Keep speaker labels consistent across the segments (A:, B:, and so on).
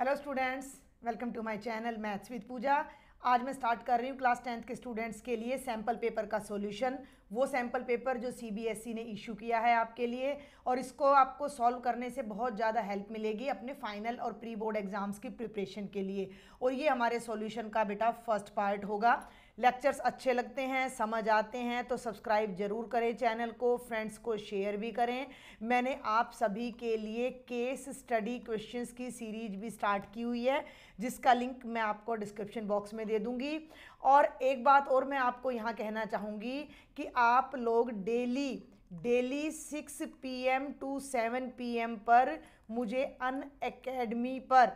A: Hello students welcome to my channel maths with Pooja आज मैं start कर रही हूँ क्लास टेंथ के स्टूडेंट्स के लिए सैंपल पेपर का सॉल्यूशन वो सैंपल पेपर जो सीबीएसई e ने इशू किया है आपके लिए और इसको आपको सॉल्व करने से बहुत ज़्यादा हेल्प मिलेगी अपने फाइनल और प्री बोर्ड एग्ज़ाम्स की प्रिपरेशन के लिए। और ये हमारे सॉल्यूशन का बेटा फ़र्स्ट पार्ट होगा। लेक्चर्स अच्छे लगते हैं, समझ आते हैं तो सब्सक्राइब ज़रूर करें चैनल को फ्रेंड्स को शेयर भी करें। मैंने आप सभी के लिए केस स्टडी क्वेश्चंस की सीरीज़ भी स्टार्ट की हुई है, जिसका लिंक मैं आपको डिस्क्रिप्शन बॉक्स में दे दूँगी। और एक बात और मैं आपको यहाँ कहना चाहूँगी कि आप लोग daily daily six P to seven P पर मुझे अन अकेडमी पर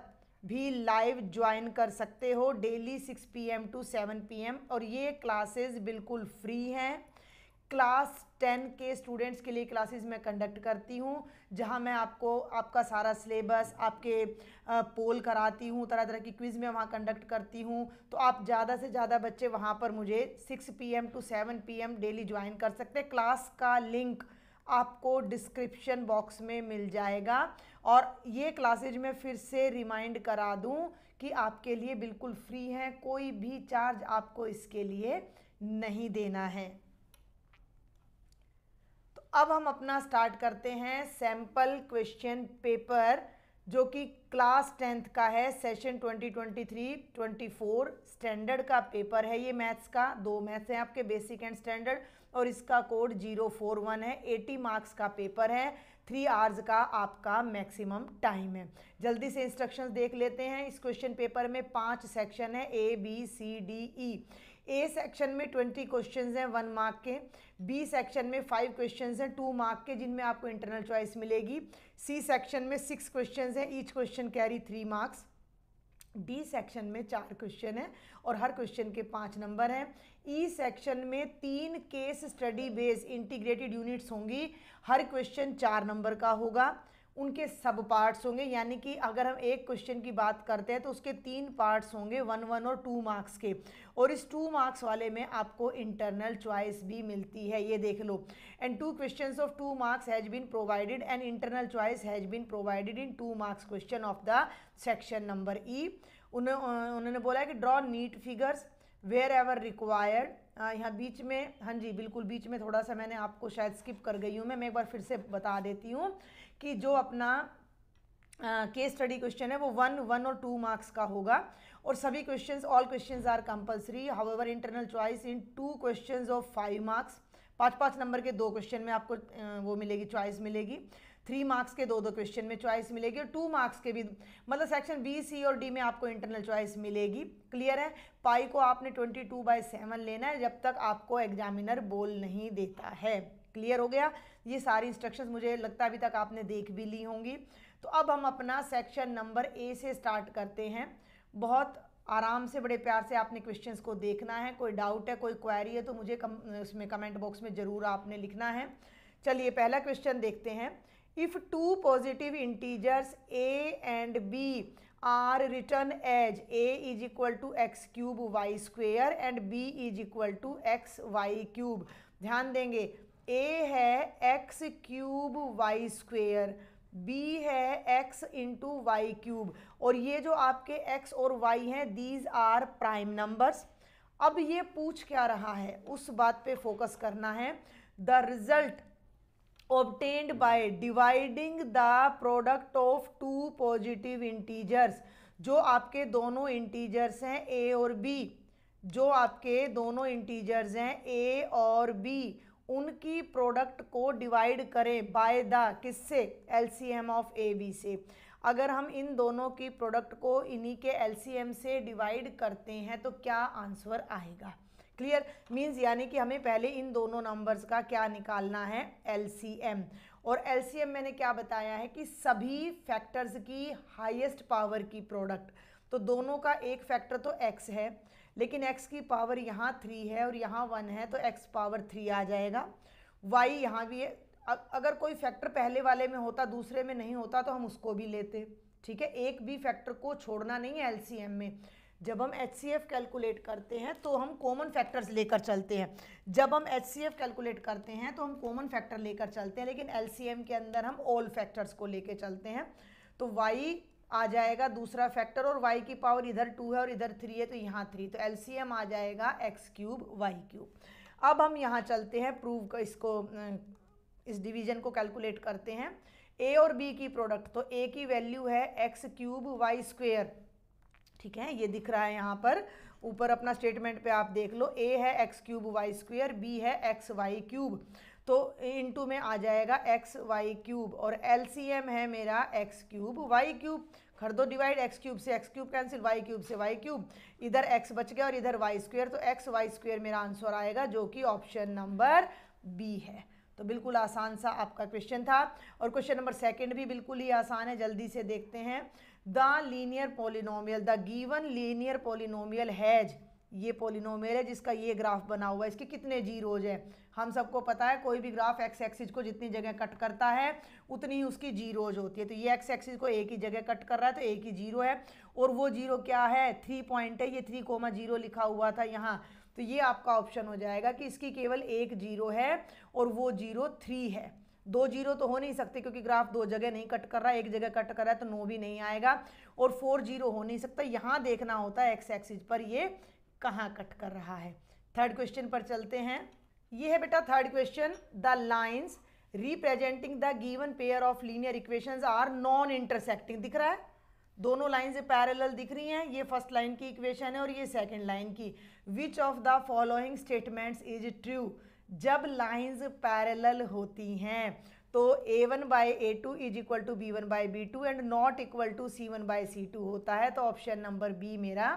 A: भी लाइव ज्वाइन कर सकते हो daily six P M to seven P M और ये क्लासेस बिल्कुल फ्री हैं। क्लास टेन के स्टूडेंट्स के लिए क्लासेस मैं कंडक्ट करती हूँ, जहाँ मैं आपको, आपका सारा सिलेबस आपके पोल कराती हूँ तरह तरह की क्विज़ में वहाँ कंडक्ट करती हूँ। तो आप ज़्यादा से ज़्यादा बच्चे वहाँ पर मुझे six P M to seven P M daily join कर सकते हैं। क्लास का लिंक आपको डिस्क्रिप्शन बॉक्स में मिल जाएगा। और ये क्लासेज में फिर से रिमाइंड करा दूँ कि आपके लिए बिल्कुल फ्री है, कोई भी चार्ज आपको इसके लिए नहीं देना है। तो अब हम अपना स्टार्ट करते हैं सैंपल क्वेश्चन पेपर, जो कि क्लास टेंथ का है, सेशन 2023 24 स्टैंडर्ड का पेपर है ये मैथ्स का, दो मैथ्स हैं आपके, बेसिक एंड स्टैंडर्ड, और इसका कोड ज़ीरो फोर वन है, एटी मार्क्स का पेपर है। थ्री आवर्स का आपका मैक्सिमम टाइम है। जल्दी से इंस्ट्रक्शंस देख लेते हैं। इस क्वेश्चन पेपर में पाँच सेक्शन है A B C D E A section में ट्वेंटी क्वेश्चन हैं वन मार्क के। बी सेक्शन में फाइव क्वेश्चन हैं टू मार्क के, जिनमें आपको इंटरनल चॉइस मिलेगी। सी सेक्शन में सिक्स क्वेश्चन हैं each question carry three marks D section में चार क्वेश्चन हैं और हर क्वेश्चन के पाँच नंबर हैं। ई सेक्शन में तीन case study base integrated units होंगी। हर क्वेश्चन चार नंबर का होगा। उनके सब पार्ट्स होंगे। यानी कि अगर हम एक क्वेश्चन की बात करते हैं तो उसके तीन पार्ट्स होंगे वन वन और टू मार्क्स के। और इस टू मार्क्स वाले में आपको इंटरनल चॉइस भी मिलती है। ये देख लो। And two question of two marks has been provided and internal choice has been provided in two marks question of the section number E उन्होंने बोला कि draw neat figures wherever required यहाँ बीच में हाँ जी, बिल्कुल बीच में थोड़ा सा मैंने आपको शायद स्किप कर गई हूँ। मैं मैं एक बार फिर से बता देती हूँ कि जो अपना केस स्टडी क्वेश्चन है वो वन वन और टू मार्क्स का होगा। और सभी questions all questions are compulsory however internal choice in two questions of five marks पाँच पाँच नंबर के दो क्वेश्चन में आपको वो मिलेगी चॉइस मिलेगी। थ्री मार्क्स के दो दो क्वेश्चन में चॉइस मिलेगी और टू मार्क्स के भी मतलब सेक्शन बी सी और डी में आपको इंटरनल चॉइस मिलेगी। क्लियर है? पाई को आपने ट्वेंटी टू बाई सेवन लेना है जब तक आपको एग्जामिनर बोल नहीं देता है। क्लियर हो गया? ये सारी इंस्ट्रक्शंस मुझे लगता है अभी तक आपने देख भी ली होंगी। तो अब हम अपना सेक्शन नंबर ए से स्टार्ट करते हैं। बहुत आराम से, बड़े प्यार से आपने क्वेश्चंस को देखना है। कोई डाउट है, कोई क्वेरी है तो मुझे कम, उसमें कमेंट बॉक्स में ज़रूर आपने लिखना है। चलिए पहला क्वेश्चन देखते हैं। If two positive integers a and b are written as a is equal to x cube y square and b is equal to x y cube ध्यान देंगे a है x cube y square b है x into Y cube और ये जो आपके x और y हैं दीज आर प्राइम नंबर्स अब ये पूछ क्या रहा है उस बात पे फोकस करना है the result obtained by dividing the product of two positive integers, जो आपके दोनों इंटीजर्स हैं, a और b जो आपके दोनों इंटीजर्स हैं, a और b, उनकी प्रोडक्ट को डिवाइड करें बाय द किससे? एलसीएम ऑफ़ ए बी से। अगर हम इन दोनों की प्रोडक्ट को इन्हीं के एलसीएम से डिवाइड करते हैं तो क्या आंसर आएगा? क्लियर मीन्स यानी कि हमें पहले इन दोनों नंबर्स का क्या निकालना है? एलसीएम और एलसीएम मैंने क्या बताया है कि सभी फैक्टर्स की हाईएस्ट पावर की प्रोडक्ट तो दोनों का एक फैक्टर तो एक्स है, लेकिन एक्स की पावर यहाँ थ्री है और यहाँ वन है तो एक्स पावर थ्री आ जाएगा। वाई यहाँ भी है। अगर कोई फैक्टर पहले वाले में होता, दूसरे में नहीं होता तो हम उसको भी लेते। ठीक है? एक भी फैक्टर को छोड़ना नहीं है एलसीएम में। जब हम एचसीएफ कैलकुलेट करते हैं तो हम कॉमन फैक्टर्स लेकर चलते हैं। जब हम एचसीएफ कैलकुलेट करते हैं तो हम कॉमन फैक्टर लेकर चलते हैं, लेकिन एलसीएम के अंदर हम ऑल फैक्टर्स को लेकर चलते हैं। तो वाई आ जाएगा दूसरा फैक्टर और वाई की पावर इधर टू है और इधर थ्री है तो यहाँ थ्री तो एलसीएम आ जाएगा एक्स क्यूब वाई क्यूब अब हम यहाँ चलते हैं प्रूव का इसको इस डिवीज़न को कैलकुलेट करते हैं। ए और बी की प्रोडक्ट तो ए की वैल्यू है एक्स क्यूब वाई स्क्वेयर ठीक है, ये दिख रहा है यहाँ पर। ऊपर अपना स्टेटमेंट पे आप देख लो ए है X cube Y square B है एक्स वाई क्यूब तो इनटू में आ जाएगा एक्स वाई क्यूब और एलसीएम है मेरा एक्स क्यूब वाई क्यूब कर दो डिवाइड एक्स क्यूब से X cube cancel Y cube से वाई क्यूब इधर एक्स बच गया और इधर वाई स्क्वेयर तो एक्स वाई स्क्वेयर मेरा आंसर आएगा, जो कि ऑप्शन नंबर बी है। तो बिल्कुल आसान सा आपका क्वेश्चन था। और क्वेश्चन नंबर सेकंड भी बिल्कुल ही आसान है, जल्दी से देखते हैं। The linear polynomial, the given linear polynomial has. ये पोलिनोमियल है जिसका ये ग्राफ बना हुआ है। इसके कितने जीरोज हैं? हम सबको पता है, कोई भी ग्राफ एक्स एक्सिस को जितनी जगह कट करता है, उतनी ही उसकी जीरोज होती है। तो ये एक्स एक्सिस को एक ही जगह कट कर रहा है तो एक ही ज़ीरो है। और वो ज़ीरो क्या है? थ्री पॉइंट है। ये थ्री कोमा ज़ीरो लिखा हुआ था यहाँ। तो ये आपका ऑप्शन हो जाएगा कि इसकी केवल एक ज़ीरो है और वो ज़ीरो थ्री है। दो ज़ीरो तो हो नहीं सकते क्योंकि ग्राफ दो जगह नहीं कट कर रहा है, एक जगह कट कर रहा है तो नो भी नहीं आएगा और फोर ज़ीरो हो नहीं सकता। यहाँ देखना होता है एक्स एक्सिस पर ये कहाँ कट कर रहा है। थर्ड क्वेश्चन पर चलते हैं। ये है बेटा third question the lines representing the given pair of linear equations are non intersecting दिख रहा है? दोनों लाइन पैरेलल दिख रही हैं। ये फ़र्स्ट लाइन की इक्वेशन है और ये सेकंड लाइन की। Which of the following statements is true जब लाइंस पैरेलल होती हैं तो A one by A two is equal to B one by B two and not equal to C one by C two होता है तो option number B मेरा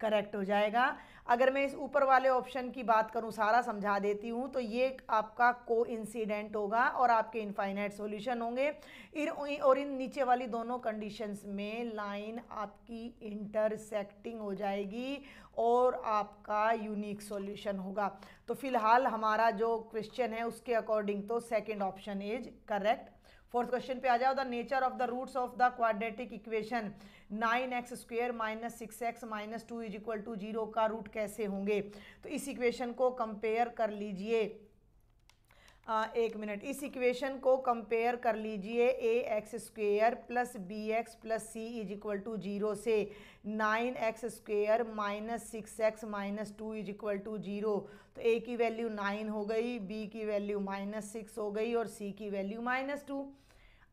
A: correct हो जाएगा। अगर मैं इस ऊपर वाले ऑप्शन की बात करूँ, सारा समझा देती हूँ तो ये आपका को इंसिडेंट होगा और आपके इनफाइनाइट सॉल्यूशन होंगे। इन, और इन नीचे वाली दोनों कंडीशंस में लाइन आपकी इंटरसेक्टिंग हो जाएगी और आपका यूनिक सॉल्यूशन होगा। तो फ़िलहाल हमारा जो क्वेश्चन है, उसके अकॉर्डिंग तो second option is correct. Fourth question पे आ जाओ। The nature of the roots of the quadratic equation. Nine X square minus six X minus two is equal to zero का रूट कैसे होंगे? तो इस इक्वेशन को कंपेयर कर लीजिए। एक मिनट। इस इक्वेशन को कंपेयर कर लीजिए A X square plus B X plus C is equal to zero से। Nine X square minus six X minus two is equal to zero. तो ए की वैल्यू नाइन हो गई बी की वैल्यू माइनस सिक्स हो गई और सी की वैल्यू माइनस टू।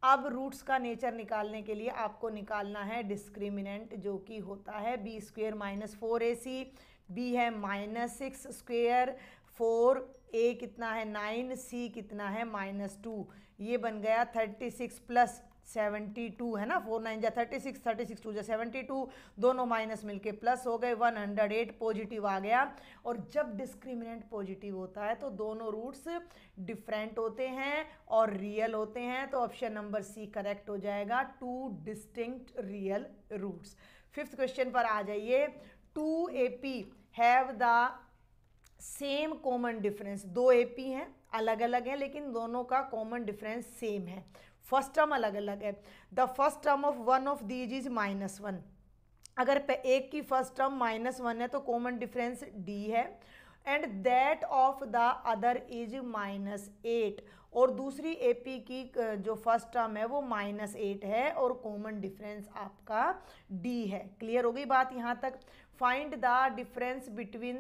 A: अब रूट्स का नेचर निकालने के लिए आपको निकालना है डिस्क्रिमिनेंट, जो कि होता है B square minus four A C. B है minus six square, four A कितना है नाइन, सी कितना है माइनस टू। ये बन गया thirty six plus seventy two है ना, फोर नाइन जा thirty six thirty six two जा सेवेंटी टू, दोनों माइनस मिलके प्लस हो गए, वन हंड्रेड एट पॉजिटिव आ गया। और जब डिस्क्रिमिनेंट पॉजिटिव होता है तो दोनों रूट्स डिफरेंट होते हैं और रियल होते हैं तो ऑप्शन नंबर सी करेक्ट हो जाएगा two distinct real roots fifth question पर आ जाइए। Two A P have the same common difference दो ए पी हैं अलग अलग हैं, लेकिन दोनों का कॉमन डिफरेंस सेम है। फ़र्स्ट टर्म अलग अलग है। The first term of one of these is minus one अगर एक की फ़र्स्ट टर्म माइनस वन है तो कॉमन डिफरेंस डी है। And that of the other is minus eight और दूसरी एपी की जो फ़र्स्ट टर्म है वो माइनस एट है और कॉमन डिफरेंस आपका डी है। क्लियर हो गई बात यहाँ तक? Find the difference between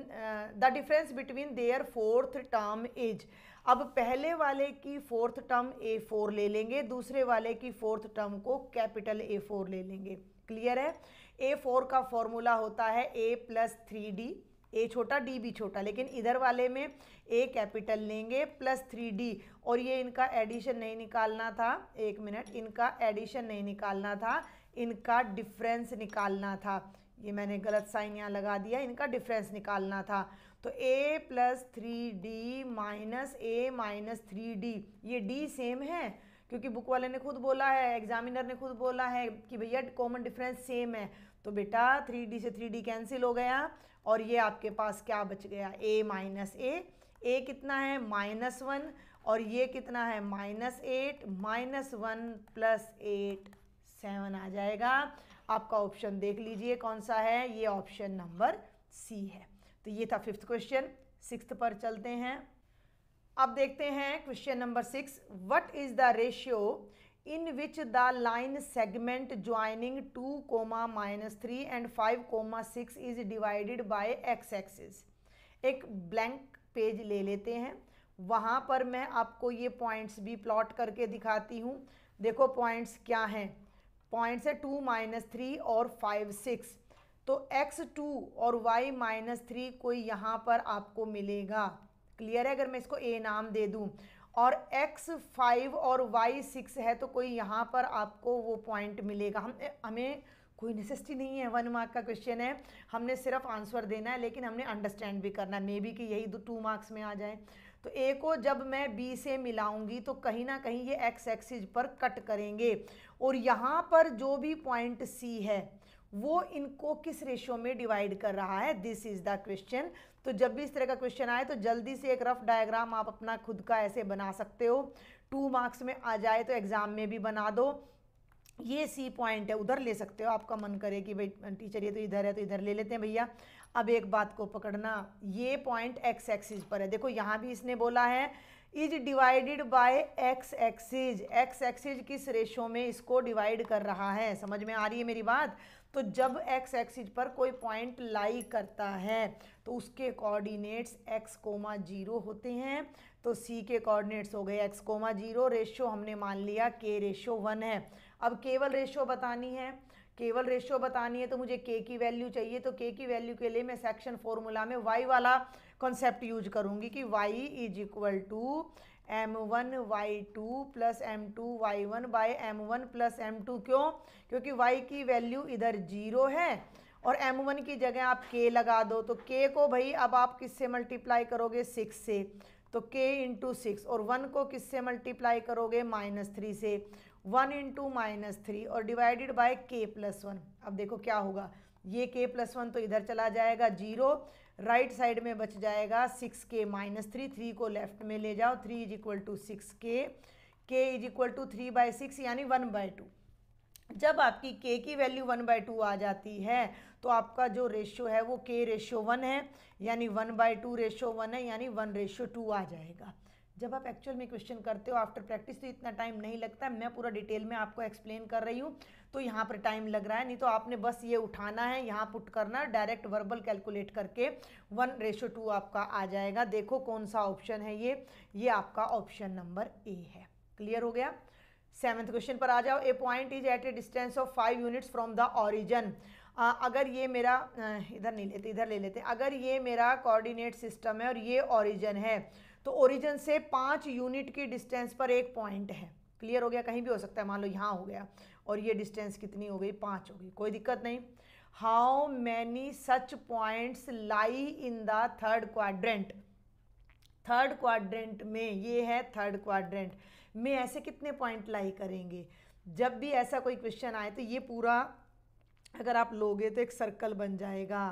A: the difference between their fourth term is अब पहले वाले की फोर्थ टर्म ए फोर ले लेंगे, दूसरे वाले की फोर्थ टर्म को कैपिटल ए फोर ले लेंगे। क्लियर है? ए फोर का फॉर्मूला होता है A plus three D A छोटा डी भी छोटा, लेकिन इधर वाले में ए कैपिटल लेंगे प्लस थ्री डी और ये इनका एडिशन नहीं निकालना था। एक मिनट, इनका एडिशन नहीं निकालना था, इनका डिफरेंस निकालना था। ये मैंने गलत साइन यहाँ लगा दिया, इनका डिफरेंस निकालना था। तो a plus three D minus A minus three D ये d सेम है? क्योंकि बुक वाले ने खुद बोला है एग्जामिनर ने खुद बोला है कि भैया कॉमन डिफरेंस सेम है। तो बेटा थ्री डी से थ्री डी कैंसिल हो गया और ये आपके पास क्या बच गया? A माइनस ए ए कितना है? माइनस वन और ये कितना है? Minus eight minus one plus eight seven आ जाएगा। आपका ऑप्शन देख लीजिए कौन सा है? ये ऑप्शन नंबर सी है। तो ये था फिफ्थ क्वेश्चन सिक्स पर चलते हैं. अब देखते हैं question number six what is the ratio in which the line segment joining 2 comma minus 3 and 5 comma 6 is divided by X axis? एक ब्लैंक पेज ले लेते हैं. वहाँ पर मैं आपको ये पॉइंट्स भी प्लॉट करके दिखाती हूँ. देखो पॉइंट्स क्या हैं? पॉइंट्स है टू माइनस थ्री और फाइव सिक्स तो एक्स टू और वाई माइनस थ्री कोई यहाँ पर आपको मिलेगा। क्लियर है? अगर मैं इसको ए नाम दे दूँ। और x फाइव और y सिक्स है तो कोई यहाँ पर आपको वो पॉइंट मिलेगा। हम, हमें कोई नेसेसिटी नहीं है। वन मार्क का क्वेश्चन है। हमने सिर्फ़ आंसर देना है, लेकिन हमने अंडरस्टैंड भी करना है। मे बी कि यही टू मार्क्स में आ जाए। तो ए को जब मैं बी से मिलाऊँगी तो कहीं ना कहीं ये एक्स एक्सिज पर कट करेंगे। और यहाँ पर जो भी पॉइंट सी है वो इनको किस रेशियो में डिवाइड कर रहा है? दिस इज़ द क्वेश्चन तो जब भी इस तरह का क्वेश्चन आए तो जल्दी से एक रफ डायग्राम आप अपना खुद का ऐसे बना सकते हो। टू मार्क्स में आ जाए तो एग्ज़ाम में भी बना दो। ये सी पॉइंट है, उधर ले सकते हो। आपका मन करे कि भाई टीचर ये तो इधर है तो इधर ले लेते हैं भैया। अब एक बात को पकड़ना, ये पॉइंट एक्स एक्सिस पर है। देखो, यहाँ भी इसने बोला है is divided by X axis X axis किस रेशो में इसको डिवाइड कर रहा है? समझ में आ रही है मेरी बात? तो जब एक्स एक्सिज पर कोई पॉइंट लाई करता है तो उसके कोऑर्डिनेट्स एक्स कोमा ज़ीरो होते हैं। तो सी के कोऑर्डिनेट्स हो गए एक्स कोमा ज़ीरो रेशो हमने मान लिया के रेशो वन है। अब केवल रेशो बतानी है। केवल रेशो बतानी है तो मुझे के की वैल्यू चाहिए। तो के की वैल्यू के लिए मैं सेक्शन फॉर्मूला में वाई वाला कॉन्सेप्ट यूज़ करूँगी कि Y is equal to M one Y two plus M two Y one by M one plus M two क्यों? क्योंकि वाई की वैल्यू इधर ज़ीरो है और एम वन की जगह आप के लगा दो तो के को भाई अब आप किससे मल्टीप्लाई करोगे? सिक्स से। तो के इंटू सिक्स और वन को किससे मल्टीप्लाई करोगे? माइनस थ्री से। वन इंटू माइनस थ्री और divided by K plus one अब देखो क्या होगा। ये के प्लस वन तो इधर चला जाएगा ज़ीरो राइट right साइड में बच जाएगा six K minus three three को लेफ़्ट में ले जाओ, three is equal to six K K is equal to three by six, यानी वन बाई टू। जब आपकी के की वैल्यू वन बाई टू आ जाती है तो आपका जो रेशियो है वो के रेशियो वन है, यानी one by two ratio one है, यानी वन रेशियो टू आ जाएगा। जब आप एक्चुअल में क्वेश्चन करते हो आफ्टर प्रैक्टिस तो इतना टाइम नहीं लगता मैं पूरा डिटेल में आपको एक्सप्लेन कर रही हूँ। तो यहाँ पर टाइम लग रहा है। नहीं तो आपने बस ये उठाना है, यहाँ पुट करना डायरेक्ट वर्बल कैलकुलेट करके वन रेशो टू आपका आ जाएगा। देखो कौन सा ऑप्शन है ये। ये आपका ऑप्शन नंबर ए है। क्लियर हो गया? सेवन्थ क्वेश्चन पर आ जाओ। A point is at a distance of five units from the origin अगर ये मेरा इधर नहीं लेते, इधर ले लेते अगर ये मेरा कोऑर्डिनेट सिस्टम है और ये ऑरिजन है तो ओरिजिन से पाँच यूनिट की डिस्टेंस पर एक पॉइंट है। क्लियर हो गया? कहीं भी हो सकता है। मान लो यहाँ हो गया और ये डिस्टेंस कितनी हो गई? पाँच हो गई। कोई दिक्कत नहीं। How many such points lie in the third quadrant third quadrant में ये है थर्ड क्वाड्रेंट में ऐसे कितने पॉइंट लाई करेंगे? जब भी ऐसा कोई क्वेश्चन आए तो ये पूरा अगर आप लोगे तो एक सर्कल बन जाएगा।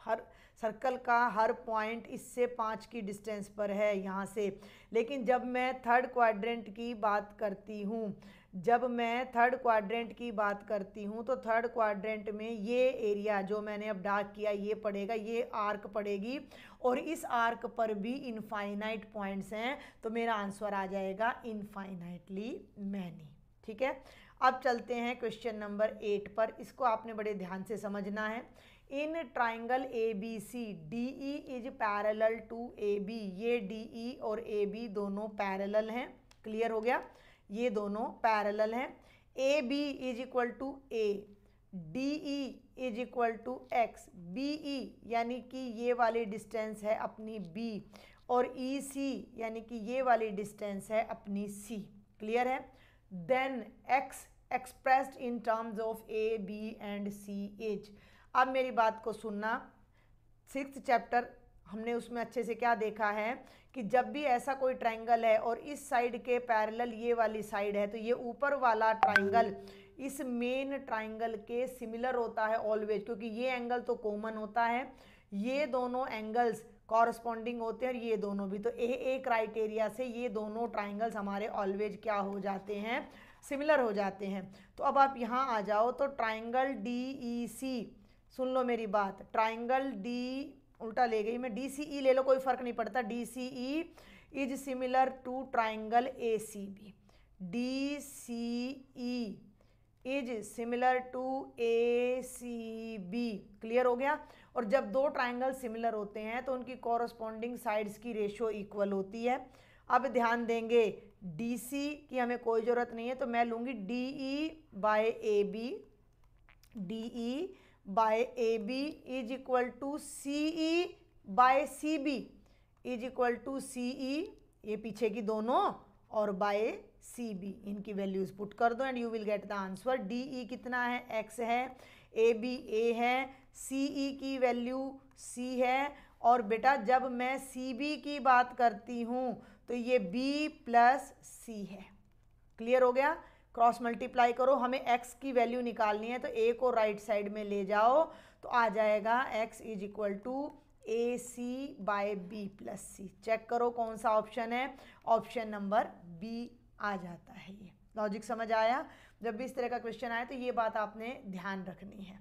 A: हर सर्कल का हर पॉइंट इससे पाँच की डिस्टेंस पर है यहाँ से। लेकिन जब मैं थर्ड क्वाड्रेंट की बात करती हूँ, जब मैं थर्ड क्वाड्रेंट की बात करती हूँ तो थर्ड क्वाड्रेंट में ये एरिया जो मैंने अब डार्क किया, ये पड़ेगा, ये आर्क पड़ेगी और इस आर्क पर भी इनफाइनाइट पॉइंट्स हैं तो मेरा आंसर आ जाएगा इनफाइनाइटली मैनी। ठीक है? अब चलते हैं क्वेश्चन नंबर एट पर। इसको आपने बड़े ध्यान से समझना है। In triangle A B C D E is parallel to A B ये डी ई e और ए बी दोनों पैरेलल हैं. क्लियर हो गया? ये दोनों पैरेलल हैं. A B is equal to A D E is equal to X B E यानी कि ये वाली डिस्टेंस है अपनी बी और ई e सी यानी कि ये वाली डिस्टेंस है अपनी सी क्लियर है? Then X expressed in terms of A B and C H अब मेरी बात को सुनना। सिक्स चैप्टर, हमने उसमें अच्छे से क्या देखा है कि जब भी ऐसा कोई ट्रायंगल है और इस साइड के पैरेलल ये वाली साइड है तो ये ऊपर वाला ट्रायंगल, इस मेन ट्रायंगल के सिमिलर होता है ऑलवेज क्योंकि ये एंगल तो कॉमन होता है। ये दोनों एंगल्स कॉरस्पॉन्डिंग होते हैं और ये दोनों भी। तो ए ए क्राइटेरिया से ये दोनों ट्राइंगल्स हमारे ऑलवेज क्या हो जाते हैं? सिमिलर हो जाते हैं। तो अब आप यहाँ आ जाओ तो ट्राइंगल डी ई सी सुन लो मेरी बात। ट्राइंगल डी उल्टा ले गई मैं। डी सी ई ले लो, कोई फ़र्क नहीं पड़ता। D C E is similar to triangle A C B D C E is similar to A C B clear हो गया? और जब दो ट्राइंगल सिमिलर होते हैं तो उनकी कॉरस्पॉन्डिंग साइड्स की रेशियो इक्वल होती है। अब ध्यान देंगे डी सी की हमें कोई ज़रूरत नहीं है तो मैं लूँगी D E by A B D E by A B is equal to C E by C B is equal to C E ये पीछे की दोनों, और बाय सी बी इनकी वैल्यूज़ पुट कर दो and you will get the answer D E कितना है? एक्स है ए बी ए है सी ई की वैल्यू सी है, और बेटा जब मैं सी बी की बात करती हूँ तो ये बी प्लस सी है. क्लियर हो गया? क्रॉस मल्टीप्लाई करो, हमें x की वैल्यू निकालनी है तो a को राइट साइड में ले जाओ तो आ जाएगा x is equal to A C by B plus C check करो कौन सा ऑप्शन है। ऑप्शन नंबर बी आ जाता है ये। लॉजिक समझ आया? जब भी इस तरह का क्वेश्चन आए तो ये बात आपने ध्यान रखनी है।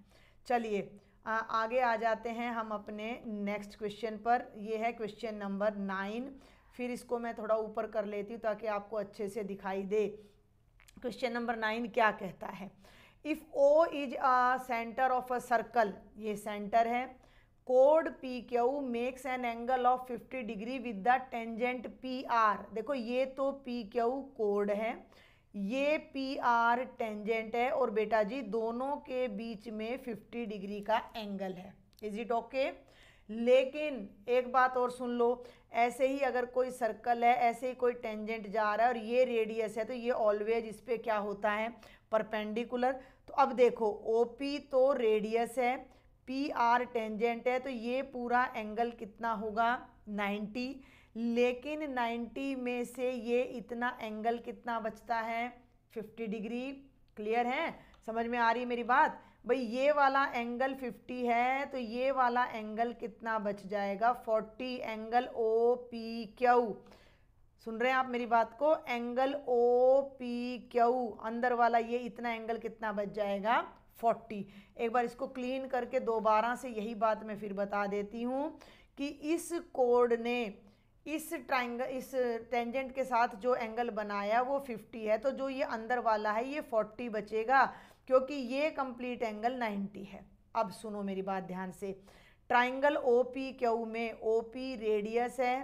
A: चलिए आगे आ जाते हैं हम अपने नेक्स्ट क्वेश्चन पर। ये है क्वेश्चन नंबर नाइन फिर इसको मैं थोड़ा ऊपर कर लेती हूँ ताकि आपको अच्छे से दिखाई दे। क्वेश्चन नंबर नाइन क्या कहता है? If O is a centre of a circle ये सेंटर है code P Q makes an angle of 50 degree with the tangent P R देखो, ये तो पी क्यू कोड है, ये पी आर टेंजेंट है, और बेटा जी, दोनों के बीच में 50 डिग्री का एंगल है। इज़ इट ओके लेकिन एक बात और सुन लो, ऐसे ही अगर कोई सर्कल है, ऐसे ही कोई टेंजेंट जा रहा है और ये रेडियस है तो ये ऑलवेज इस पर क्या होता है? परपेंडिकुलर तो अब देखो ओ पी तो रेडियस है पी आर टेंजेंट है तो ये पूरा एंगल कितना होगा? 90 लेकिन 90 में से ये इतना एंगल कितना बचता है? 50 डिग्री क्लियर है? समझ में आ रही मेरी बात? भाई, ये वाला एंगल 50 है तो ये वाला एंगल कितना बच जाएगा? 40 एंगल ओ पी क्यू सुन रहे हैं आप मेरी बात को? एंगल ओ पी क्यू अंदर वाला ये इतना एंगल कितना बच जाएगा? 40 एक बार इसको क्लीन करके दोबारा से यही बात मैं फिर बता देती हूँ कि इस कोड ने इस ट्राइंगल इस टेंजेंट के साथ जो एंगल बनाया, वो 50 है। तो जो ये अंदर वाला है, ये 40 बचेगा, क्योंकि ये कंप्लीट एंगल 90 है। अब सुनो मेरी बात ध्यान से। ट्राइंगल ओ पी क्यू में ओ पी रेडियस है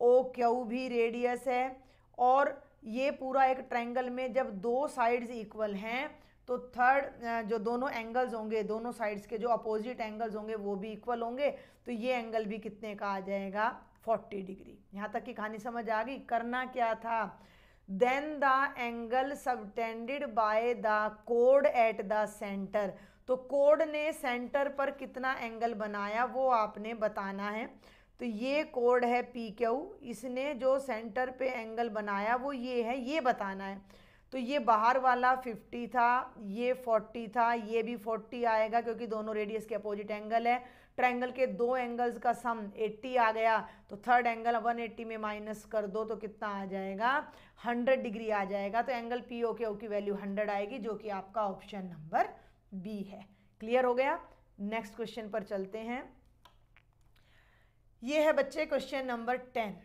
A: ओ क्यू भी रेडियस है, और ये पूरा एक ट्राइंगल में जब दो साइड्स इक्वल हैं तो थर्ड जो दोनों एंगल्स होंगे, दोनों साइड्स के जो अपोजिट एंगल्स होंगे, वो भी इक्वल होंगे। तो ये एंगल भी कितने का आ जाएगा? 40 डिग्री। यहाँ तक की कहानी समझ आ गई, करना क्या था? Then the angle subtended by the code at the centre तो कोड ने सेंटर पर कितना एंगल बनाया, वो आपने बताना है। तो ये कोड है पी क्यू इसने जो सेंटर पे एंगल बनाया, वो ये है, ये बताना है। तो ये बाहर वाला 50 था, ये 40 था, ये भी 40 आएगा, क्योंकि दोनों रेडियस के अपोजिट एंगल है। ट्रायंगल के दो एंगल्स का सम 80 आ गया तो थर्ड एंगल 180 में माइनस कर दो तो कितना आ जाएगा? 100 डिग्री आ जाएगा। तो एंगल पी ओ के ओ की वैल्यू 100 आएगी, जो कि आपका ऑप्शन नंबर बी है। क्लियर हो गया? नेक्स्ट क्वेश्चन पर चलते हैं। ये है बच्चे question number ten.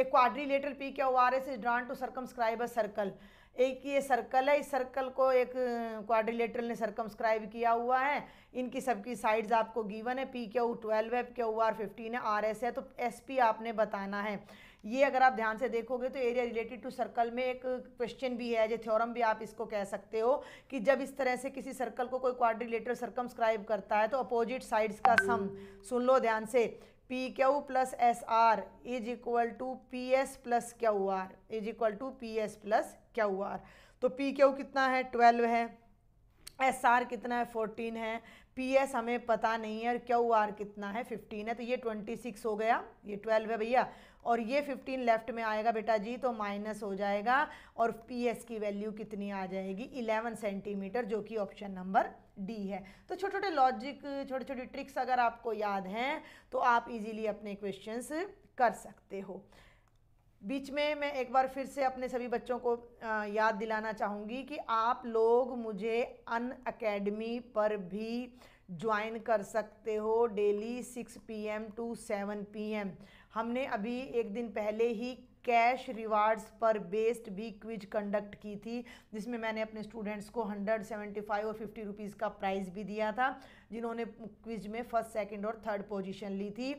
A: A quadrilateral P K O R S is drawn to circumscribe a circle एक ये सर्कल है, इस सर्कल को एक क्वाड्रिलेटरल ने सर्कमस्क्राइब किया हुआ है। इनकी सबकी साइड्स आपको गिवन है। पी क्यू ट्वेल्व है। क्यू आर फिफ्टीन है। आर एस है। तो एस पी आपने बताना है। ये अगर आप ध्यान से देखोगे तो एरिया रिलेटेड टू सर्कल में एक क्वेश्चन भी है, जो थ्योरम भी आप इसको कह सकते हो कि जब इस तरह से किसी सर्कल को कोई क्वाड्रिलेटर सर्कमस्क्राइब करता है तो अपोजिट साइड्स का सम सुन लो ध्यान से। P Q plus S R is equal to P S plus Q R is equal to P S plus Q R तो पी क्यू कितना है? ट्वेल्व है। एस आर कितना है? फोर्टीन है। पी एस हमें पता नहीं है और क्यू आर कितना है? फिफ्टीन है। तो ये ट्वेंटी सिक्स हो गया। ये ट्वेल्व है भैया। और ये फिफ्टीन लेफ़्ट में आएगा बेटा जी तो माइनस हो जाएगा और पी एस की वैल्यू कितनी आ जाएगी? इलेवन सेंटीमीटर जो कि ऑप्शन नंबर डी है। तो छोटे छोटे लॉजिक छोटे छोटे ट्रिक्स अगर आपको याद हैं तो आप इजीली अपने क्वेश्चंस कर सकते हो। बीच में मैं एक बार फिर से अपने सभी बच्चों को याद दिलाना चाहूँगी कि आप लोग मुझे अन अकेडमी पर भी ज्वाइन कर सकते हो daily six P to seven P हमने अभी एक दिन पहले ही कैश रिवार्ड्स पर बेस्ड भी क्विज कंडक्ट की थी, जिसमें मैंने अपने स्टूडेंट्स को 175 और 50 रुपीज़ का प्राइज़ भी दिया था, जिन्होंने क्विज में फ़र्स्ट, सेकंड और थर्ड पोजीशन ली थी।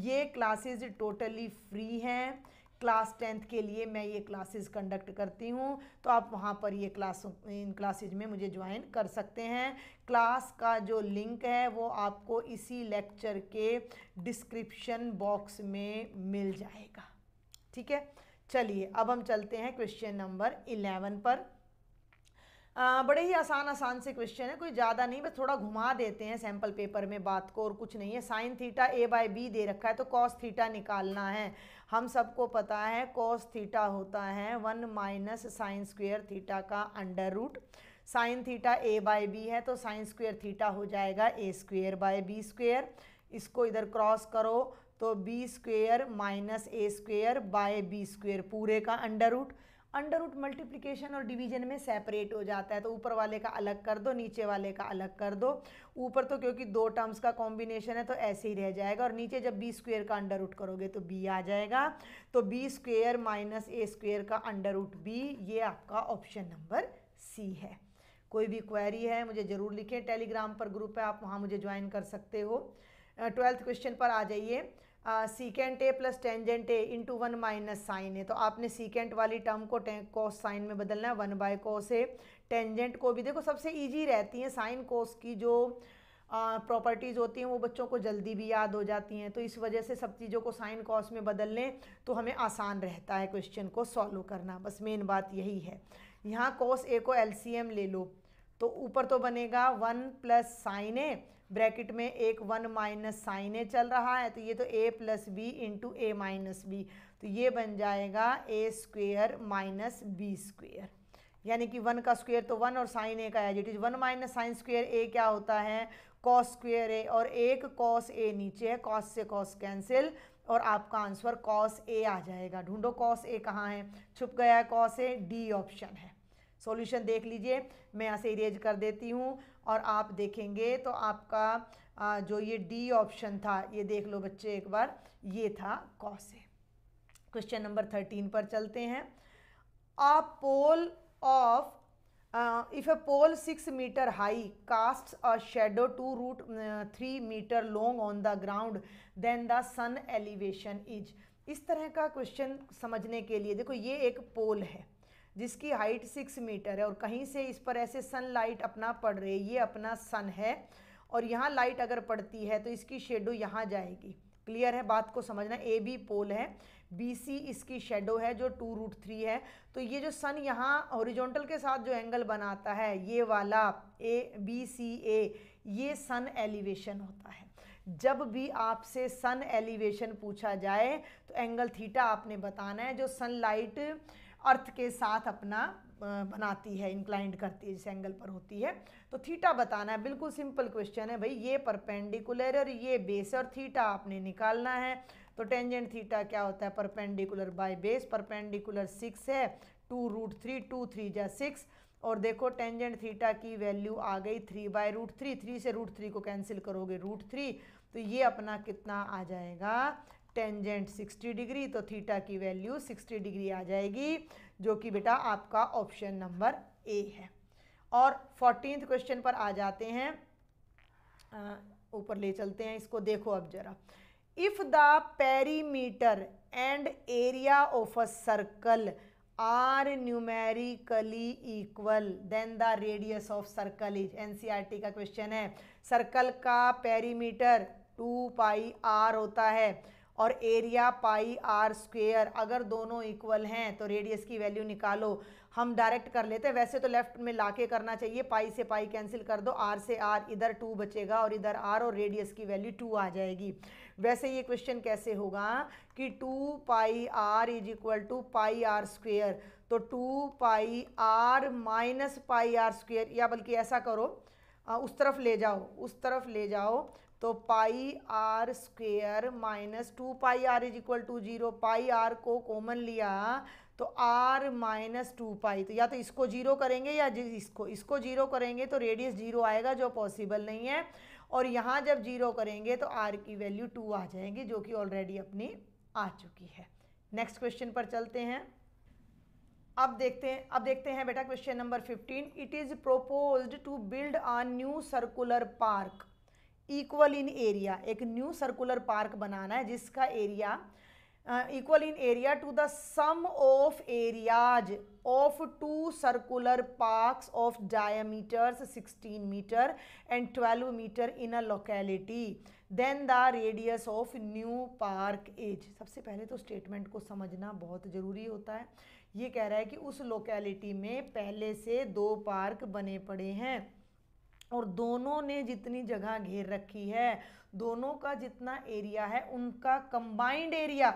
A: ये क्लासेस टोटली फ्री हैं। क्लास टेंथ के लिए मैं ये क्लासेस कंडक्ट करती हूँ तो आप वहाँ पर ये क्लास इन क्लासेज में मुझे ज्वाइन कर सकते हैं। क्लास का जो लिंक है वो आपको इसी लेक्चर के डिस्क्रिप्शन बॉक्स में मिल जाएगा। ठीक है? चलिए अब हम चलते हैं क्वेश्चन नंबर इलेवन पर। आ, बड़े ही आसान आसान से क्वेश्चन है कोई ज़्यादा नहीं बस थोड़ा घुमा देते हैं सैंपल पेपर में बात को और कुछ नहीं है। Sine theta A by B दे रखा है तो कॉस थीटा निकालना है। हम सबको पता है कॉस थीटा होता है one minus sine square theta का under root sine theta A by B है तो साइन स्क्वेयर थीटा हो जाएगा A square by B square इसको इधर क्रॉस करो तो B square minus A square by B square पूरे का under root under root multiplication और डिवीज़न में सेपरेट हो जाता है तो ऊपर वाले का अलग कर दो, नीचे वाले का अलग कर दो। ऊपर तो क्योंकि दो टर्म्स का कॉम्बिनेशन है तो ऐसे ही रह जाएगा, और नीचे जब बी स्क्वेयर का अंडर रूट करोगे तो बी आ जाएगा। तो B square minus A square का अंडर रूट बी ये आपका ऑप्शन नंबर सी है। कोई भी क्वेरी है, मुझे ज़रूर लिखें टेलीग्राम पर ग्रुप है, आप वहाँ मुझे ज्वाइन कर सकते हो। ट्वेल्थ क्वेश्चन पर आ जाइए। Secant A plus tangent A into one minus sine A तो आपने सीकेंट वाली टर्म को कोस साइन में बदलना है one by cos A tangent को भी देखो, सबसे इजी रहती हैं साइन कोस की जो प्रॉपर्टीज़ होती हैं, वो बच्चों को जल्दी भी याद हो जाती हैं। तो इस वजह से सब चीज़ों को साइन कॉस में बदल लें तो हमें आसान रहता है क्वेश्चन को सॉल्व करना। बस मेन बात यही है। यहाँ कॉस ए को एलसीएम ले लो। तो ऊपर तो बनेगा one plus sine A bracket में एक वन माइनस साइन ए चल रहा है तो ये तो A plus B into A minus B तो ये बन जाएगा A square minus B square यानी कि वन का स्क्वेयर तो वन और साइन ए का as it is one minus sine square A क्या होता है? कॉस स्क्वेयर ए और एक कॉस ए नीचे है कॉस से कॉस कैंसिल और आपका आंसर कॉस ए आ जाएगा. ढूंढो कॉस ए कहाँ है? छुप गया है कॉस ए डी ऑप्शन है. सॉल्यूशन देख लीजिए, मैं यहाँ से इरेज कर देती हूँ. और आप देखेंगे तो आपका जो ये डी ऑप्शन था, ये देख लो बच्चे एक बार, ये था कौसे क्वेश्चन नंबर थर्टीन पर चलते हैं. A pole of if a pole six metre high cast a shadow two root three metre long on the ground then the sun elevation is इस तरह का क्वेश्चन समझने के लिए, देखो ये एक पोल है। जिसकी हाइट सिक्स मीटर है और कहीं से इस पर ऐसे सनलाइट अपना पड़ रही है ये अपना सन है। और यहाँ लाइट अगर पड़ती है तो इसकी शेडो यहाँ जाएगी। क्लियर है बात को समझना? ए बी पोल है। बी सी इसकी शेडो है जो टू रूट थ्री है। तो ये जो सन यहाँ ओरिजोनटल के साथ जो एंगल बनाता है, ये वाला ए बी सी ए ये सन एलिवेशन होता है। जब भी आपसे सन एलिवेशन पूछा जाए तो एंगल थीटा आपने बताना है। जो सनलाइट अर्थ के साथ अपना बनाती है इंक्लाइंड करती है, जिस एंगल पर होती है। तो थीटा बताना है, बिल्कुल सिंपल क्वेश्चन है भाई, ये परपेंडिकुलर और ये बेस और थीटा आपने निकालना है। तो टेंजेंट थीटा क्या होता है? Perpendicular by base perpendicular six है two root three two three जा सिक्स और देखो टेंजेंट थीटा की वैल्यू आ गई three by root three three से रूट थ्री को कैंसिल करोगे रूट थ्री तो ये अपना कितना आ जाएगा? टेंजेंट 60 डिग्री तो थीटा की वैल्यू 60 डिग्री आ जाएगी, जो कि बेटा आपका ऑप्शन नंबर ए है। और फोर्टीन क्वेश्चन पर आ जाते हैं। ऊपर ले चलते हैं इसको, देखो अब जरा। If the perimeter and area of a circle are numerically equal then the radius of circle is NCERT का क्वेश्चन है। सर्कल का पेरीमीटर टू पाई आर होता है। और एरिया पाई आर स्क्वेयर अगर दोनों इक्वल हैं तो रेडियस की वैल्यू निकालो। हम डायरेक्ट कर लेते हैं। वैसे तो लेफ़्ट में लाके करना चाहिए। पाई से पाई कैंसिल कर दो। आर से आर इधर टू बचेगा और इधर आर और रेडियस की वैल्यू टू आ जाएगी। वैसे ये क्वेश्चन कैसे होगा कि two pi R is equal to pi R square तो two pi R minus pi R square या बल्कि ऐसा करो उस तरफ़ ले जाओ, उस तरफ़ ले जाओ। तो pi R square minus two pi R is equal to zero, pi R को कॉमन लिया तो आर माइनस टू पाई तो या तो इसको ज़ीरो करेंगे या इसको इसको ज़ीरो करेंगे तो रेडियस ज़ीरो आएगा, जो पॉसिबल नहीं है, और यहाँ जब ज़ीरो करेंगे तो आर की वैल्यू टू आ जाएगी, जो कि ऑलरेडी अपनी आ चुकी है। नेक्स्ट क्वेश्चन पर चलते हैं। अब देखते हैं, अब देखते हैं बेटा question number fifteen it is proposed to build a new circular park equal in area एक न्यू सर्कुलर पार्क बनाना है, जिसका area equal in area to the sum of areas of two circular parks of diameters 16 metre and 12 metre in a locality then the radius of new park as सबसे पहले तो statement को समझना बहुत ज़रूरी होता है। ये कह रहा है कि उस लोकेलिटी में पहले से दो पार्क बने पड़े हैं। और दोनों ने जितनी जगह घेर रखी है, दोनों का जितना एरिया है, उनका कंबाइंड एरिया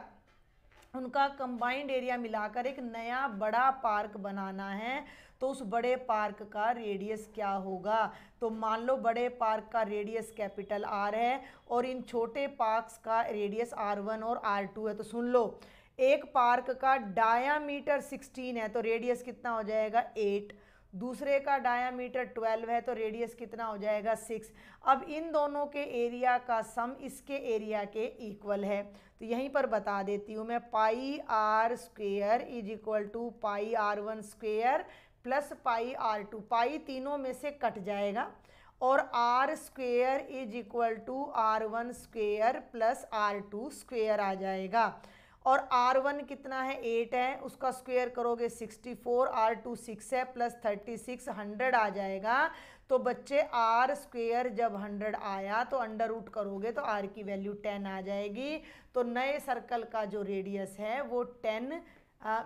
A: उनका कंबाइंड एरिया मिलाकर एक नया बड़ा पार्क बनाना है। तो उस बड़े पार्क का रेडियस क्या होगा? तो मान लो बड़े पार्क का रेडियस कैपिटल आर है और इन छोटे पार्क्स का रेडियस आर वन और आर टू है तो सुन लो, एक पार्क का डायामीटर सिक्सटीन है तो रेडियस कितना हो जाएगा? एट दूसरे का डायामीटर 12 है तो रेडियस कितना हो जाएगा 6 अब इन दोनों के एरिया का सम इसके एरिया के इक्वल है. तो यहीं पर बता देती हूँ मैं pi R square is equal to pi R one square plus pi R two pi तीनों में से कट जाएगा और R square is equal to R one square plus R two square आ जाएगा. और आर वन कितना है? एट है। उसका स्क्वेयर करोगे sixty four R two six है प्लस थर्टी सिक्स हंड्रेड आ जाएगा। तो बच्चे आर स्क्वेयर जब हंड्रेड आया तो अंडर रूट करोगे तो आर की वैल्यू टेन आ जाएगी। तो नए सर्कल का जो रेडियस है, वो टेन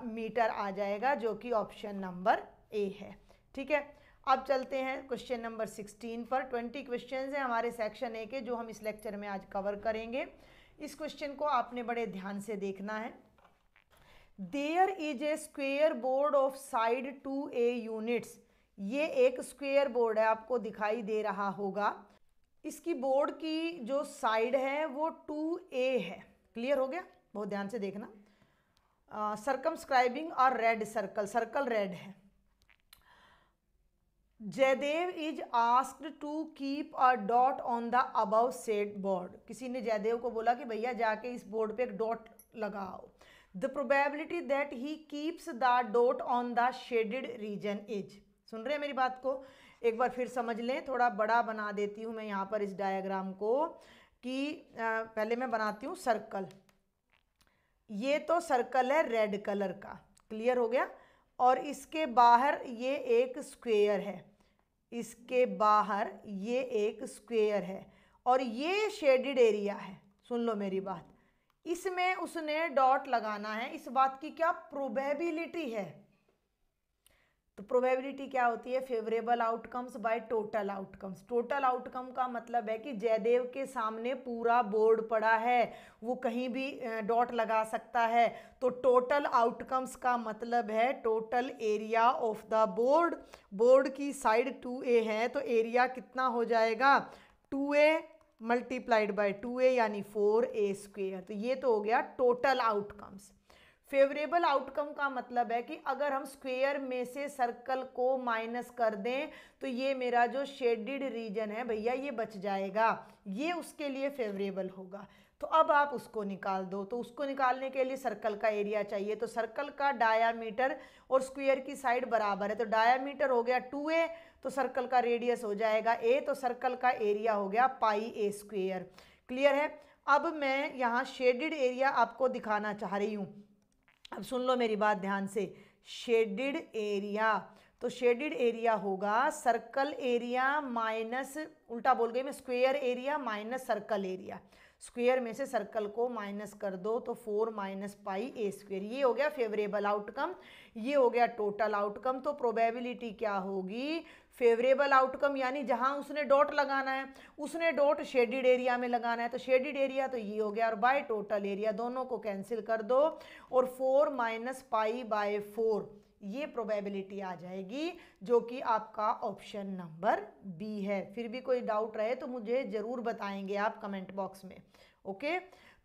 A: मीटर आ जाएगा, जो कि ऑप्शन नंबर ए है। ठीक है? अब चलते हैं क्वेश्चन नंबर सिक्सटीन पर। ट्वेंटी क्वेश्चन हैं हमारे सेक्शन ए के, जो हम इस लेक्चर में आज कवर करेंगे। इस क्वेश्चन को आपने बड़े ध्यान से देखना है। There is a square board of side two A units ये एक स्क्वेयर बोर्ड है, आपको दिखाई दे रहा होगा। इसकी बोर्ड की जो साइड है, वो टू ए है। क्लियर हो गया? बहुत ध्यान से देखना। सरकमस्क्राइबिंग और रेड सर्कल सर्कल रेड है। Jaydev is asked to keep a dot on the above set board. किसी ने जयदेव को बोला कि भैया जाके इस बोर्ड पे एक डॉट लगाओ। The probability that he keeps the dot on the shaded region is सुन रहे हैं मेरी बात को? एक बार फिर समझ लें, थोड़ा बड़ा बना देती हूँ मैं यहाँ पर इस डायग्राम को कि पहले मैं बनाती हूँ सर्कल ये तो सर्कल है रेड कलर का। क्लियर हो गया? और इसके बाहर ये एक स्क्वेयर है। इसके बाहर ये एक स्क्वेयर है और ये शेडिड एरिया है। सुन लो मेरी बात। इसमें उसने डॉट लगाना है। इस बात की क्या प्रोबेबिलिटी है? तो प्रोबेबिलिटी क्या होती है? Favourable outcomes by total outcomes total outcome का मतलब है कि जयदेव के सामने पूरा बोर्ड पड़ा है। वो कहीं भी डॉट लगा सकता है। तो टोटल आउटकम्स का मतलब है total area of the board board की साइड टू ए है तो एरिया कितना हो जाएगा? Two A multiplied by two A यानी फोर ए स्क्वेयर तो ये तो हो गया टोटल आउटकम्स फेवरेबल आउटकम का मतलब है कि अगर हम स्क्वेयर में से सर्कल को माइनस कर दें तो ये मेरा जो शेडिड रीजन है भैया, ये बच जाएगा। ये उसके लिए फेवरेबल होगा। तो अब आप उसको निकाल दो। तो उसको निकालने के लिए सर्कल का एरिया चाहिए। तो सर्कल का डायामीटर और स्क्वेयर की साइड बराबर है। तो डायामीटर हो गया टू ए तो सर्कल का रेडियस हो जाएगा ए तो सर्कल का एरिया हो गया पाई ए स्क्वेयर। क्लियर है? अब मैं यहाँ शेडिड एरिया आपको दिखाना चाह रही हूँ। अब सुन लो मेरी बात ध्यान से। Shaded area. तो शेडिड एरिया होगा सर्कल एरिया माइनस, उल्टा बोल गई मैं, square area minus circle area. Square में से सर्कल को माइनस कर दो तो four minus pi A square. ये हो गया फेवरेबल आउटकम, ये हो गया टोटल आउटकम। तो प्रोबेबिलिटी क्या होगी? फेवरेबल आउटकम, यानी जहाँ उसने डॉट लगाना है, उसने डॉट शेडिड एरिया में लगाना है। तो शेडिड एरिया तो ये हो गया और बाय टोटल एरिया दोनों को कैंसिल कर दो और four minus pi by four, ये प्रोबेबिलिटी आ जाएगी, जो कि आपका ऑप्शन नंबर बी है। फिर भी कोई डाउट रहे तो मुझे ज़रूर बताएँगे आप कमेंट बॉक्स में, ओके?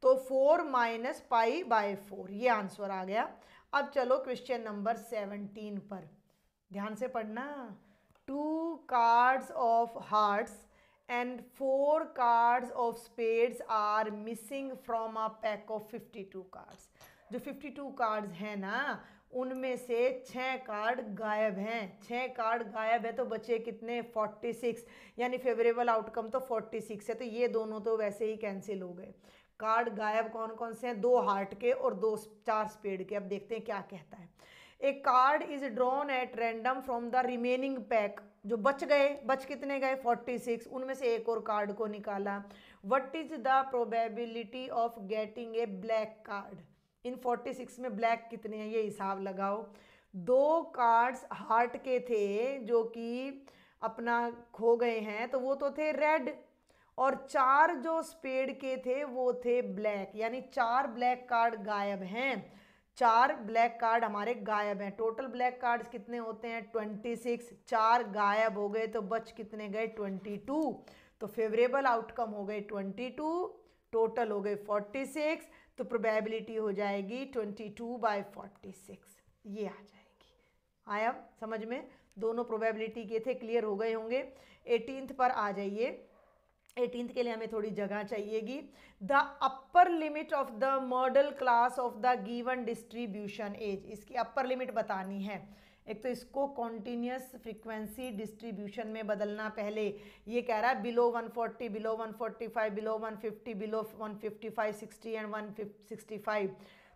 A: तो four minus pi by four, ये आंसर आ गया। अब चलो क्वेश्चन नंबर सेवनटीन पर, ध्यान से पढ़ना। Two cards of hearts and four cards of spades are missing from a pack of 52 cards जो 52 कार्ड्स हैं ना, उनमें से छः कार्ड गायब हैं। छः कार्ड गायब है तो बचे कितने? 46 यानी फेवरेबल आउटकम तो 46 है तो ये दोनों तो वैसे ही कैंसिल हो गए। कार्ड गायब कौन कौन से हैं? दो हार्ट के और दो चार स्पेड के। अब देखते हैं क्या कहता है। A card is drawn at random from the remaining pack जो बच गए, बच कितने गए? 46 उनमें से एक और कार्ड को निकाला। What is the probability of getting a black card in 46 में ब्लैक कितने हैं? ये हिसाब लगाओ। दो कार्ड्स हार्ट के थे, जो कि अपना खो गए हैं तो वो तो थे रेड और चार जो स्पेड के थे, वो थे ब्लैक यानी चार ब्लैक कार्ड गायब हैं। चार ब्लैक कार्ड हमारे गायब हैं। टोटल ब्लैक कार्ड्स कितने होते हैं? ट्वेंटी सिक्स चार गायब हो गए तो बच कितने गए? ट्वेंटी टू तो फेवरेबल आउटकम हो गए ट्वेंटी टू टोटल हो गए फोर्टी सिक्स तो प्रोबेबिलिटी हो जाएगी twenty two by forty six ये आ जाएगी। आया? समझ में? दोनों प्रोबेबिलिटी के थे क्लियर हो गए होंगे। एटीनथ पर आ जाइए। एटीनथ के लिए हमें थोड़ी जगह चाहिएगी। The upper limit of the modal class of the given distribution as इसकी अपर लिमिट बतानी है। एक तो इसको कॉन्टीन्यूस फ्रीक्वेंसी डिस्ट्रीब्यूशन में बदलना पहले। ये कह रहा है below 140 below 145 below 150 below 155 60 and 165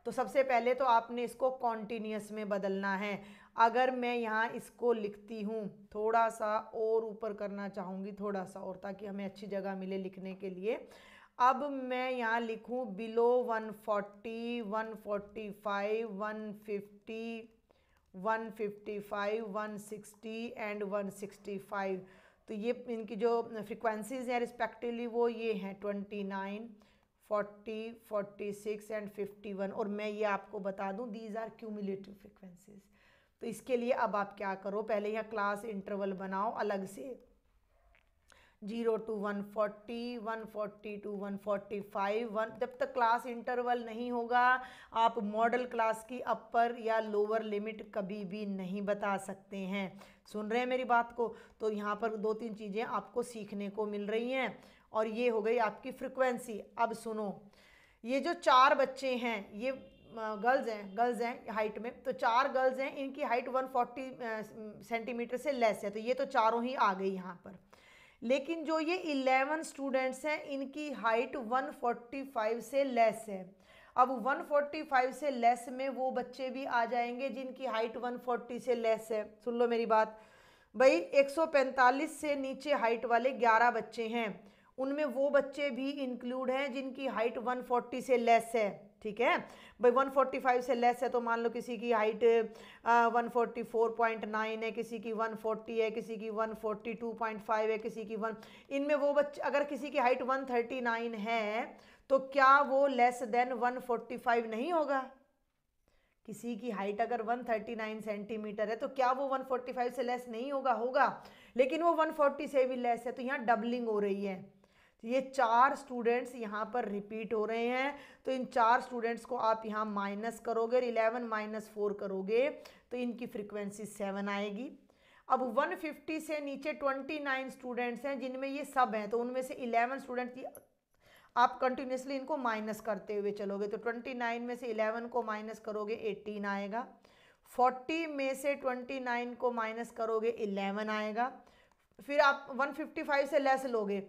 A: तो सबसे पहले तो आपने इसको कॉन्टीन्यूस में बदलना है। अगर मैं यहाँ इसको लिखती हूँ थोड़ा सा और ऊपर करना चाहूँगी थोड़ा सा और ताकि हमें अच्छी जगह मिले लिखने के लिए। अब मैं यहाँ लिखूँ बिलो 140, 145, 150, 155, 160 एंड 165 तो ये इनकी जो फ्रिक्वेंसीज हैं रिस्पेक्टिवली वो ये हैं 29, 40, 46 एंड 51 और मैं ये आपको बता दूँ दीज आर क्यूमुलेटिव फ्रिक्वेंसीज तो इसके लिए अब आप क्या करो? पहले यहाँ क्लास इंटरवल बनाओ अलग से। Zero to one forty one forty to one forty five, one जब तक क्लास इंटरवल नहीं होगा, आप मॉडल क्लास की अपर या लोअर लिमिट कभी भी नहीं बता सकते हैं। सुन रहे हैं मेरी बात को? तो यहाँ पर दो तीन चीज़ें आपको सीखने को मिल रही हैं और ये हो गई आपकी फ्रिक्वेंसी अब सुनो, ये जो चार बच्चे हैं, ये गर्ल्स हैं गर्ल्स हैं हाइट में तो चार गर्ल्स हैं, इनकी हाइट 140 सेंटीमीटर से लेस है तो ये तो चारों ही आ गई यहाँ पर। लेकिन जो ये 11 स्टूडेंट्स हैं, इनकी हाइट 145 से लेस है। अब 145 से लेस में वो बच्चे भी आ जाएँगे जिनकी हाइट 140 से लेस है। सुन लो मेरी बात। भाई 145 से नीचे हाइट वाले 11 बच्चे हैं। उनमें वो बच्चे भी इंक्लूड हैं जिनकी हाइट 140 से लेस है। ठीक है? भाई 145 से लेस है तो मान लो किसी की height one forty four point nine है, किसी की 140 है, किसी की 142.5 है, किसी की वन इनमें वो बच्चे अगर किसी की हाइट 139 है तो क्या वो लेस देन 145 नहीं होगा? किसी की हाइट अगर 139 सेंटीमीटर है तो क्या वो 145 से लेस नहीं होगा? होगा। लेकिन वो 140 से भी लेस है तो यहाँ डबलिंग हो रही है। ये चार स्टूडेंट्स यहाँ पर रिपीट हो रहे हैं। तो इन चार स्टूडेंट्स को आप यहाँ माइनस करोगे और इलेवन माइनस फोर करोगे तो इनकी फ्रिक्वेंसी सेवन आएगी। अब 150 से नीचे 29 स्टूडेंट्स हैं, जिनमें ये सब हैं तो उनमें से 11 स्टूडेंट्स आप कंटिन्यूसली इनको माइनस करते हुए चलोगे तो 29 में से 11 को माइनस करोगे 18 आएगा। 40 में से 29 को माइनस करोगे 11 आएगा। फिर आप 155 से लेस लोगे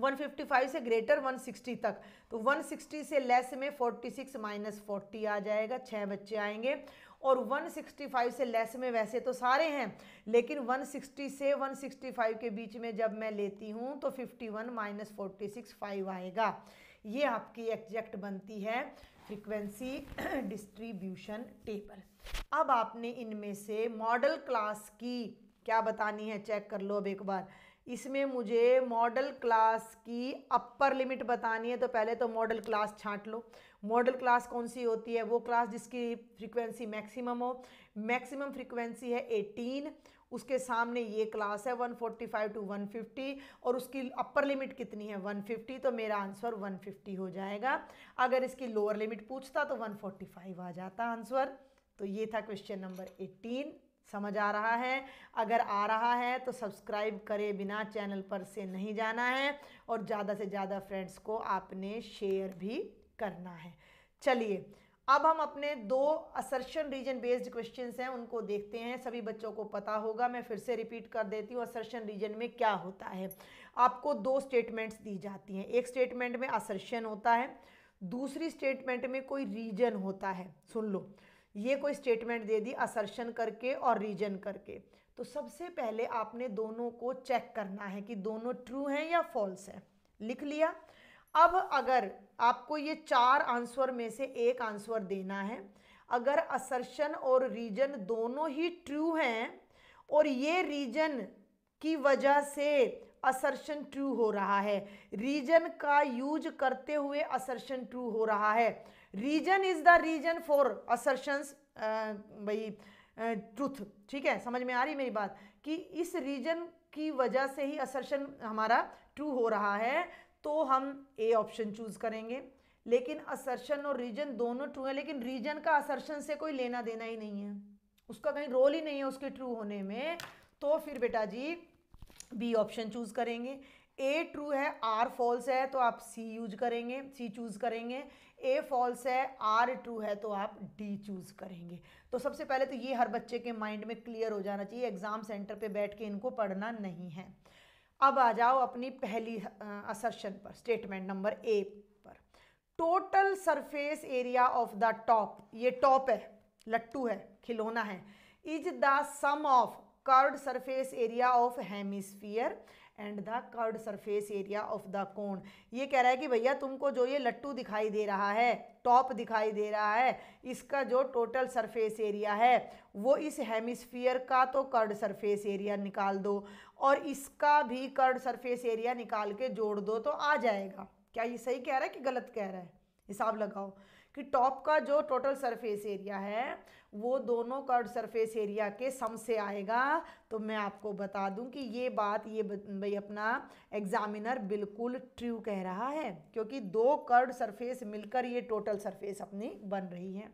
A: 155 से ग्रेटर 160 तक। तो 160 से लेस में 46 माइनस फोर्टी आ जाएगा छः बच्चे आएँगे। और 165 से लेस में वैसे तो सारे हैं, लेकिन 160 से 165 के बीच में जब मैं लेती हूँ तो 51 वन माइनस फोर्टी आएगा। ये आपकी एग्जैक्ट बनती है फ्रीक्वेंसी डिस्ट्रीब्यूशन टेबल। अब आपने इनमें से मॉडल क्लास की क्या बतानी है, चेक कर लो अब एक बार। इसमें मुझे मॉडल क्लास की अपर लिमिट बतानी है तो पहले तो मॉडल क्लास छांट लो। मॉडल क्लास कौन सी होती है? वो क्लास जिसकी फ्रीक्वेंसी मैक्सिमम हो। मैक्सिमम फ्रीक्वेंसी है 18 उसके सामने ये क्लास है 145 टू 150 और उसकी अपर लिमिट कितनी है? 150 तो मेरा आंसर 150 हो जाएगा। अगर इसकी लोअर लिमिट पूछता तो 145 आ जाता आंसर तो ये था क्वेश्चन नंबर 18 समझ आ रहा है। अगर आ रहा है तो सब्सक्राइब करे बिना चैनल पर से नहीं जाना है और ज़्यादा से ज़्यादा फ्रेंड्स को आपने शेयर भी करना है। चलिए, अब हम अपने दो असर्शन रीजन बेस्ड क्वेश्चंस हैं, उनको देखते हैं। सभी बच्चों को पता होगा, मैं फिर से रिपीट कर देती हूँ असर्शन रीजन में क्या होता है। आपको दो स्टेटमेंट्स दी जाती हैं। एक स्टेटमेंट में असर्शन होता है, दूसरी स्टेटमेंट में कोई रीजन होता है। सुन लो ये कोई स्टेटमेंट दे दी असर्शन करके और रीजन करके। तो सबसे पहले आपने दोनों को चेक करना है कि दोनों ट्रू हैं या फॉल्स है। लिख लिया। अब अगर आपको ये चार आंसर में से एक आंसर देना है, अगर असर्शन और रीजन दोनों ही ट्रू हैं और ये रीजन की वजह से असर्शन ट्रू हो रहा है रीजन का यूज़ करते हुए असर्शन ट्रू हो रहा है reason is the reason for assertions भाई ट्रूथ ठीक है? समझ में आ रही मेरी बात? कि इस रीजन की वजह से ही असर्शन हमारा ट्रू हो रहा है तो हम ए ऑप्शन चूज़ करेंगे। लेकिन असर्शन और रीजन दोनों ट्रू है, लेकिन रीजन का असर्शन से कोई लेना देना ही नहीं है। उसका कहीं रोल ही नहीं है उसके ट्रू होने में। तो फिर बेटा जी बी ऑप्शन चूज़ करेंगे। ए ट्रू है आर फॉल्स है तो आप सी यूज़ करेंगे सी चूज़ करेंगे। ए फॉल्स है आर ट्रू है तो आप डी चूज़ करेंगे। तो सबसे पहले तो ये हर बच्चे के माइंड में क्लियर हो जाना चाहिए एग्ज़ाम सेंटर पे बैठ के इनको पढ़ना नहीं है। अब आ जाओ अपनी पहली असर्शन पर स्टेटमेंट नंबर ए पर। Total surface area of the top ये टॉप है, लट्टू है, खिलौना है। Is the sum of curved surface area of hemisphere and the curved surface area of the cone ये कह रहा है कि भैया तुमको जो ये लट्टू दिखाई दे रहा है, टॉप दिखाई दे रहा है, इसका जो टोटल सरफेस एरिया है, वो इस हेमिस्फियर का तो कर्ड सरफेस एरिया निकाल दो और इसका भी कर्ड सरफेस एरिया निकाल के जोड़ दो तो आ जाएगा। क्या ये सही कह रहा है कि गलत कह रहा है? हिसाब लगाओ। कि टॉप का जो टोटल सरफेस एरिया है, वो दोनों कर्ड सरफेस एरिया के सम से आएगा। तो मैं आपको बता दूँ कि ये बात, ये भाई अपना एग्जामिनर बिल्कुल ट्रू कह रहा है, क्योंकि दो कर्ड सरफेस मिलकर ये टोटल सरफेस अपनी बन रही है।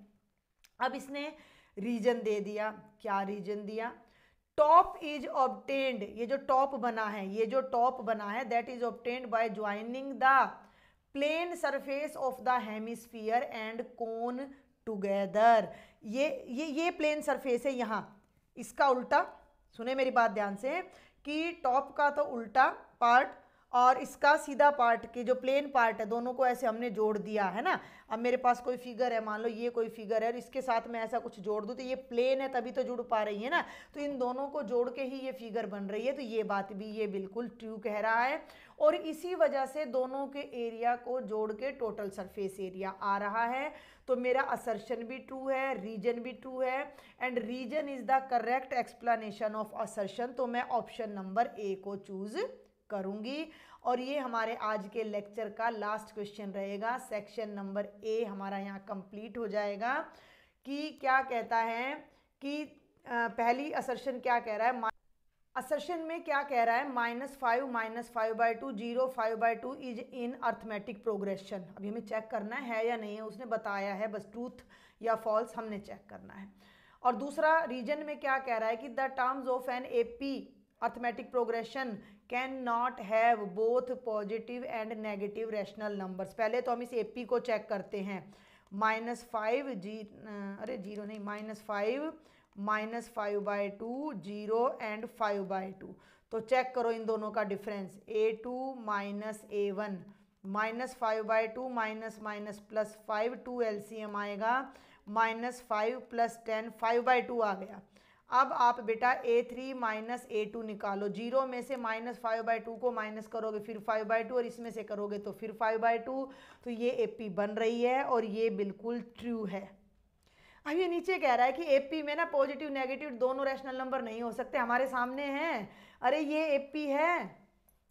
A: अब इसने रीजन दे दिया। क्या रीजन दिया? टॉप इज़ ऑबटेंड ये जो टॉप बना है, ये जो टॉप बना है that is obtained by joining the plane surface of the hemisphere and cone together. ये ये ये प्लेन सरफेस है यहाँ। इसका उल्टा, सुने मेरी बात ध्यान से, कि टॉप का तो उल्टा पार्ट और इसका सीधा पार्ट के जो प्लेन पार्ट है, दोनों को ऐसे हमने जोड़ दिया, है ना? अब मेरे पास कोई फिगर है, मान लो ये कोई फिगर है, और इसके साथ मैं ऐसा कुछ जोड़ दूँ तो ये प्लेन है, तभी तो जुड़ पा रही है ना? तो इन दोनों को जोड़ के ही ये फिगर बन रही है तो ये बात भी, ये बिल्कुल ट्रू कह रहा है। और इसी वजह से दोनों के एरिया को जोड़ के टोटल सरफेस एरिया आ रहा है। तो मेरा असर्शन भी ट्रू है रीजन भी ट्रू है and reason is the correct explanation of assertion तो मैं ऑप्शन नंबर ए को चूज़ करूँगी। और ये हमारे आज के लेक्चर का लास्ट क्वेश्चन रहेगा। सेक्शन नंबर ए हमारा यहाँ कंप्लीट हो जाएगा कि क्या कहता है कि पहली असर्शन क्या कह रहा है? असर्शन में क्या कह रहा है? Minus five minus five by two zero five by two is in arithmetic progression अभी हमें चेक करना है या नहीं है? उसने बताया है, बस ट्रूथ या फॉल्स हमने चेक करना है। और दूसरा रीजन में क्या कह रहा है कि the terms of an A P arithmetic progression can not have both positive and negative rational numbers. पहले तो हम इस एपी को चेक करते हैं। माइनस फाइव जी अरे ज़ीरो नहीं, minus five minus five by two, zero and five by two. तो चेक करो इन दोनों का difference. A two minus A one, minus five by two, minus minus plus five, two LCM आएगा। Minus five plus ten, five by two आ गया। अब आप बेटा A three minus A two निकालो। ज़ीरो में से माइनस फाइव बाई टू को minus करोगे, फिर फाइव बाई टू और इसमें से करोगे तो फिर फाइव बाई टू तो ये ए पी बन रही है और ये बिल्कुल ट्रू है। अब ये नीचे कह रहा है कि ए पी में ना पॉजिटिव नेगेटिव दोनों रैशनल नंबर नहीं हो सकते, हमारे सामने हैं। अरे ये ए पी है,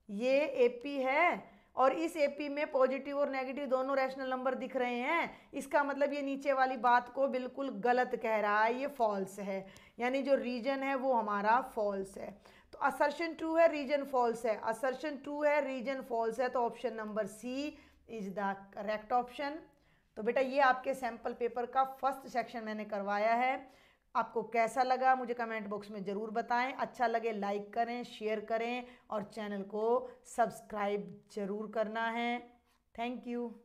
A: ये ए पी है और इस एपी में पॉजिटिव और नेगेटिव दोनों रैशनल नंबर दिख रहे हैं। इसका मतलब ये नीचे वाली बात को बिल्कुल गलत कह रहा है, ये फॉल्स है। यानी जो रीजन है वो हमारा फॉल्स है। तो असर्शन ट्रू है रीजन फॉल्स है। असर्शन ट्रू है रीजन फॉल्स है तो option number C is the correct option तो बेटा ये आपके सैंपल पेपर का फ़र्स्ट सेक्शन मैंने करवाया है। आपको कैसा लगा मुझे कमेंट बॉक्स में ज़रूर बताएँ। अच्छा लगे लाइक करें, शेयर करें और चैनल को सब्सक्राइब ज़रूर करना है। Thank you.